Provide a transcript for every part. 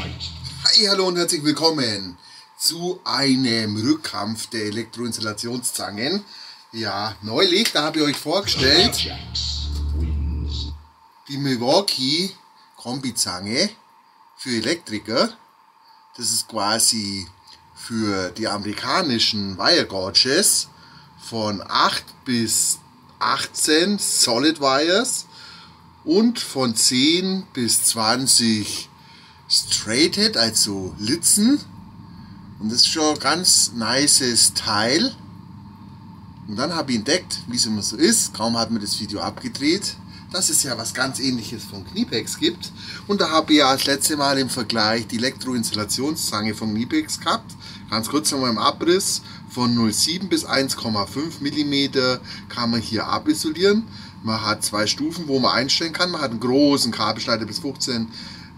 Hi, hallo und herzlich willkommen zu einem Rückkampf der Elektroinstallationszangen. Ja, neulich, da habe ich euch vorgestellt, die Milwaukee Kombizange für Elektriker. Das ist quasi für die amerikanischen Wire Gauges von 8 bis 18 Solid Wires und von 10 bis 20 Straighthead, also Litzen. Und das ist schon ein ganz nices Teil. Und dann habe ich entdeckt, wie es immer so ist, kaum hat mir das Video abgedreht, dass es ja was ganz ähnliches von Kniepex gibt. Und da habe ich ja das letzte Mal im Vergleich die Elektroinstallationszange von Kniepex gehabt. Ganz kurz nochmal im Abriss. Von 0,7 bis 1,5 mm kann man hier abisolieren. Man hat zwei Stufen, wo man einstellen kann. Man hat einen großen Kabelschneider bis 15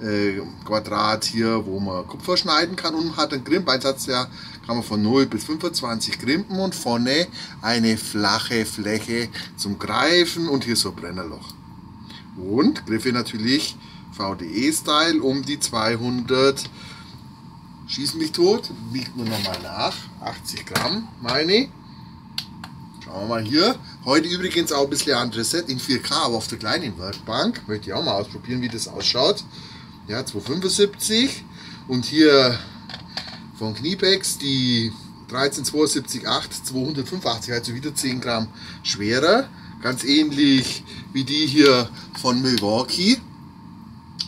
äh, Quadrat hier, wo man Kupfer schneiden kann. Und hat einen Grimpeinsatz, der kann man von 0 bis 25 grimpen und vorne eine flache Fläche zum Greifen und hier so ein Brennerloch. Und Griffe natürlich VDE-Style um die 200 Schießen mich tot, wiegt nur nochmal nach, 80 Gramm meine Schauen wir mal hier. Heute übrigens auch ein bisschen anderes Set in 4K, aber auf der kleinen Werkbank. Möchte ich auch mal ausprobieren, wie das ausschaut. Ja, 275 und hier von Kniepex die 13778 285, also wieder 10 Gramm schwerer. Ganz ähnlich wie die hier von Milwaukee.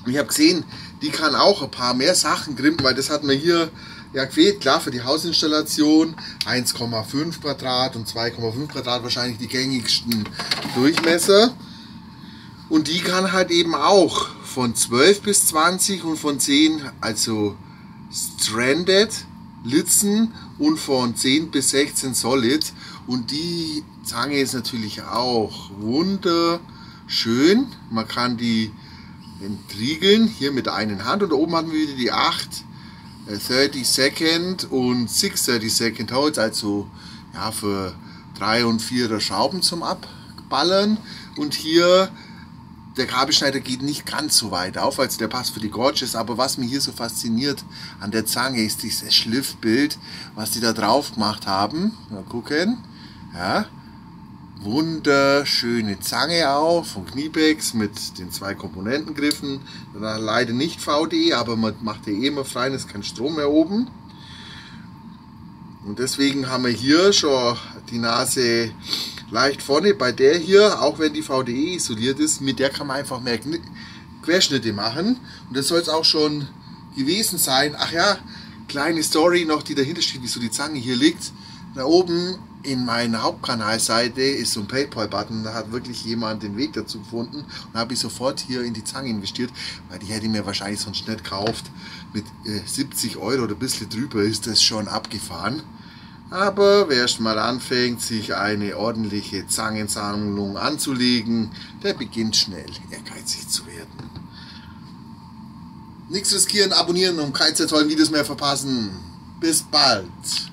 ich habe gesehen, die kann auch ein paar mehr Sachen grimpen, weil das hat man hier ja gefehlt. Klar, für die Hausinstallation 1,5 Quadrat und 2,5 Quadrat wahrscheinlich die gängigsten Durchmesser. Und die kann halt eben auch von 12 bis 20 und von 10, also Stranded, Litzen und von 10 bis 16 Solid. Und die Zange ist natürlich auch wunderschön. Man kann die entriegeln, hier mit einer Hand. Und oben haben wir wieder die 8 30 Second und 6 30 Second Holz, also ja, für 3 und 4 Schrauben zum Abballern. Und hier der Kabelschneider geht nicht ganz so weit auf, als der passt für die Gorges, aber was mich hier so fasziniert an der Zange ist dieses Schliffbild, was die da drauf gemacht haben. Mal gucken. Ja, wunderschöne Zange auch von Kniepex mit den zwei Komponentengriffen. Leider nicht VD, aber man macht ja eh immer frei, ist kein Strom mehr oben. Und deswegen haben wir hier schon die Nase leicht vorne. Bei der hier, auch wenn die VDE isoliert ist, mit der kann man einfach mehr Querschnitte machen. Und das soll es auch schon gewesen sein. Ach ja, kleine Story noch, die dahinter steht, wieso die Zange hier liegt. Da oben in meiner Hauptkanalseite ist so ein Paypal-Button, da hat wirklich jemand den Weg dazu gefunden und habe ich sofort hier in die Zange investiert, weil die hätte ich mir wahrscheinlich sonst nicht gekauft. Mit äh, 70 Euro oder ein bisschen drüber ist das schon abgefahren. Aber wer erst mal anfängt, sich eine ordentliche Zangensammlung anzulegen, der beginnt schnell ehrgeizig zu werden. Nichts riskieren, abonnieren und keine tollen Videos mehr verpassen. Bis bald!